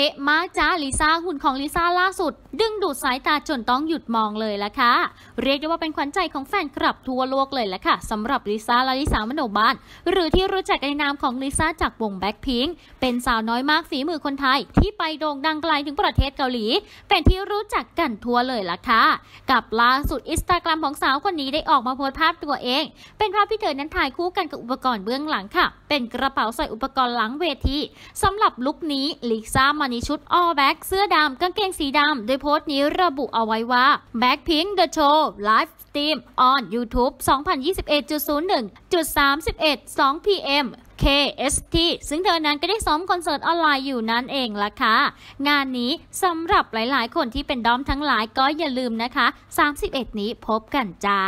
เป๊ะมากจ้าลิซ่าหุ่นของลิซ่าล่าสุด ดึงดูดสายตาจนต้องหยุดมองเลยละค่ะ เรียกได้ว่าเป็นขวัญใจของแฟนคลับทั่วโลกเลยละค่ะสำหรับลิซ่าแลาลิสามโนบานหรือที่รู้จักในนามของลิซ่าจากวงแบ็คพิงเป็นสาวน้อยมากฝีมือคนไทย ที่ไปโด่งดังไกลถึงประเทศเกาหลี เป็นที่รู้จักกันทั่วเลยละค่ะกับล่าสุดอินสตาแกรมของสาวคนนี้ได้ออกมาโพสต์ภาพตัวเอง เป็นภาพที่เธอนั้นถ่ายคู่กันกับอุปกรณ์เบื้องหลังค่ะ เป็นกระเป๋าใส่อุปกรณ์หลังเวทีสำหรับลุคนี้ลิซ่ามาในชุด all black เสื้อดำกางเกงสีดำโดยโพสต์นี้ระบุเอาไว้ว่า Blackpink The Show Live Stream on YouTube 2021.01.31 2 PM KST ซึ่งเธอนั้นก็ได้ซ้อมคอนเสิร์ตออนไลน์อยู่นั่นเองล่ะค่ะ งานนี้สำหรับหลายๆ คนที่เป็นดอมทั้งหลายก็อย่าลืมนะคะ 31 นี้พบกันจ้า